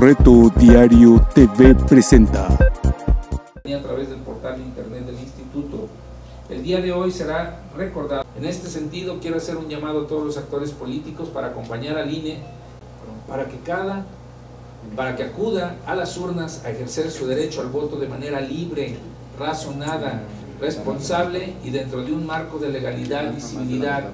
Reto Diario TV presenta. A través del portal internet del instituto. El día de hoy será recordado. En este sentido, quiero hacer un llamado a todos los actores políticos para acompañar al INE, para que cada, para que acuda a las urnas a ejercer su derecho al voto de manera libre, razonada, responsable y dentro de un marco de legalidad y civilidad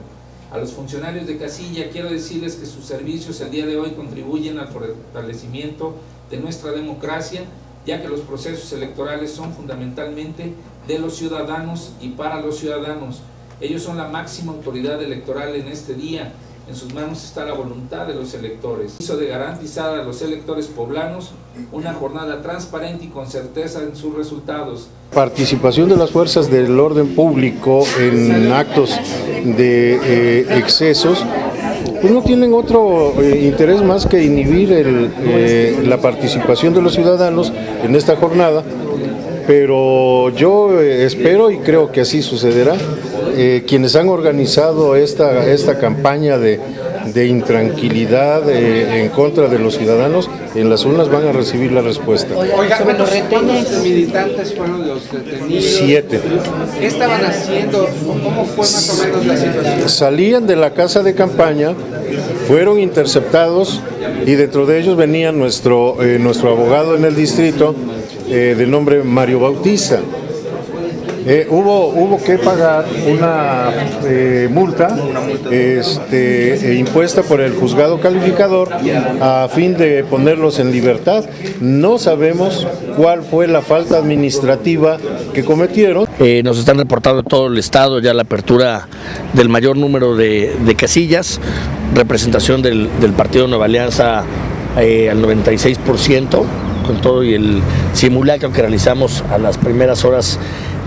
a los funcionarios de casilla quiero decirles que sus servicios el día de hoy contribuyen al fortalecimiento de nuestra democracia, ya que los procesos electorales son fundamentalmente de los ciudadanos y para los ciudadanos. Ellos son la máxima autoridad electoral en este día en sus manos está la voluntad de los electores. Hizo de garantizar a los electores poblanos una jornada transparente y con certeza en sus resultados. Participación de las fuerzas del orden público en actos de eh, excesos pues no tienen otro eh, interés más que inhibir eh, la participación de los ciudadanos en esta jornada, pero yo espero y creo que así sucederá. Quienes han organizado esta, esta campaña de, intranquilidad eh, en contra de los ciudadanos, en las urnas van a recibir la respuesta. Oiga, ¿cuántos, militantes fueron los detenidos? Siete. ¿Qué estaban haciendo? ¿Cómo fue más o menos la situación? Salían de la casa de campaña, fueron interceptados y dentro de ellos venía nuestro, eh, nuestro abogado en el distrito de nombre Mario Bautista. Eh, hubo, hubo que pagar una eh, multa, este, eh, impuesta por el juzgado calificador a fin de ponerlos en libertad. No sabemos cuál fue la falta administrativa que cometieron. nos están reportando todo el Estado ya la apertura del mayor número de, casillas, representación del, del Partido Nueva Alianza al 96% con todo y el simulacro que realizamos a las primeras horas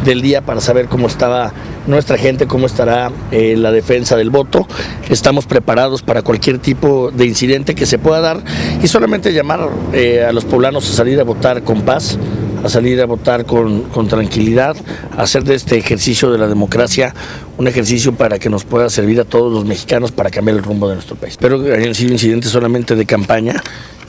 del día para saber cómo estaba nuestra gente, cómo estará eh, la defensa del voto. Estamos preparados para cualquier tipo de incidente que se pueda dar y solamente llamar eh, a los poblanos a salir a votar con paz, a salir a votar con, con, tranquilidad, hacer de este ejercicio de la democracia un ejercicio para que nos pueda servir a todos los mexicanos para cambiar el rumbo de nuestro país. Espero que hayan sido incidentes solamente de campaña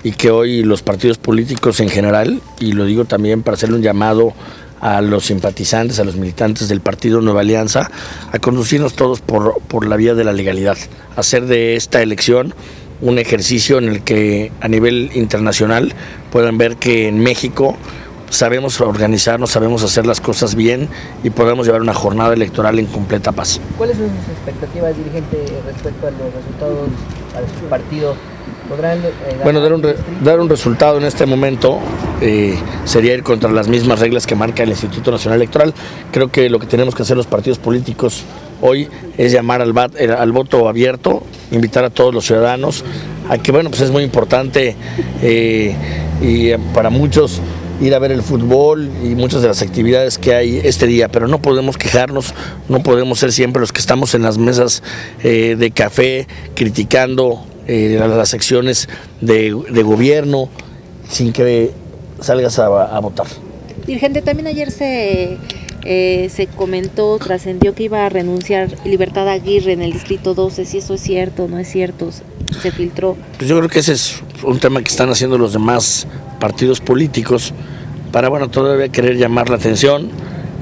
y que hoy los partidos políticos en general, y lo digo también para hacerle un llamado a los simpatizantes, a los militantes del Partido Nueva Alianza, a conducirnos todos por, por la vía de la legalidad, hacer de esta elección un ejercicio en el que a nivel internacional puedan ver que en México sabemos organizarnos, sabemos hacer las cosas bien y podemos llevar una jornada electoral en completa paz. ¿Cuáles son sus expectativas, dirigente, respecto a los resultados para su partido? Eh, bueno, dar un, dar un resultado en este momento eh, sería ir contra las mismas reglas que marca el Instituto Nacional Electoral. Creo que lo que tenemos que hacer los partidos políticos hoy es llamar al, eh, al voto abierto, invitar a todos los ciudadanos a que, bueno, pues es muy importante y para muchos ir a ver el fútbol y muchas de las actividades que hay este día, pero no podemos quejarnos, no podemos ser siempre los que estamos en las mesas de café criticando eh, las acciones de, gobierno sin que salgas a, votar. Dirigente, también ayer se, eh, se comentó, trascendió que iba a renunciar Libertad Aguirre en el Distrito 12, si eso es cierto, no es cierto, se filtró. Pues yo creo que ese es un tema que están haciendo los demás partidos políticos para, bueno, todavía querer llamar la atención,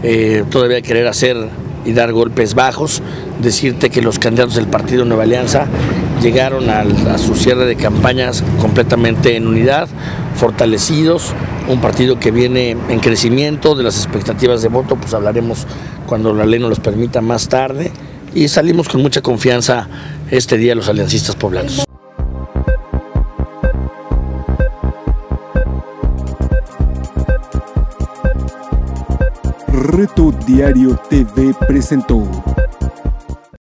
eh, todavía querer hacer y dar golpes bajos, decirte que los candidatos del Partido Nueva Alianza llegaron a, su cierre de campañas completamente en unidad, fortalecidos, un partido que viene en crecimiento de las expectativas de voto, pues hablaremos cuando la ley nos los permita más tarde y salimos con mucha confianza este día los aliancistas poblanos. Reto Diario TV presentó